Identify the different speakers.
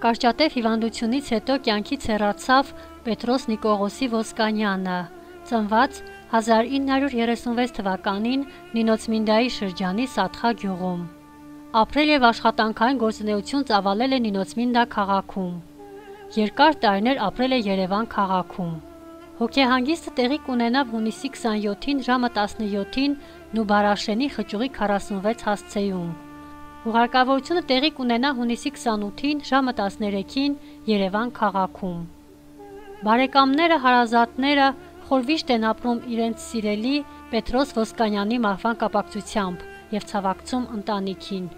Speaker 1: Կարճատև հիվանդությունից հետո կյանքից հեռացավ Պետրոս Նիկողոսի Ոսկանյանը, ծնված 1936 թվականին Նինոցմինդայի շրջանի Սատխա գյուղում։ Ապրել եւ աշխատանքային գործունեություն ծավալել է Նինոցմինդա քաղաքում։ Երկար տարիներ ապրել է Երևան քաղաքում։ Հոգեհանգիստը տեղի կունենավ հունիսի 27-ին ժամը 17-ին Նուբարաշենի խճուղի 46 հասցեում։ Ուղարկավորությունը տեղի կունենա հունիսի 28-ին ժամը 13-ին Երևան քաղաքում։ Բարեկամները, հարազատները խորվիշտ են ապրում իրենց սիրելի Պետրոս Ոսկանյանի մահվան կապակցությամբ եւ ցավակցում ընտանիքին։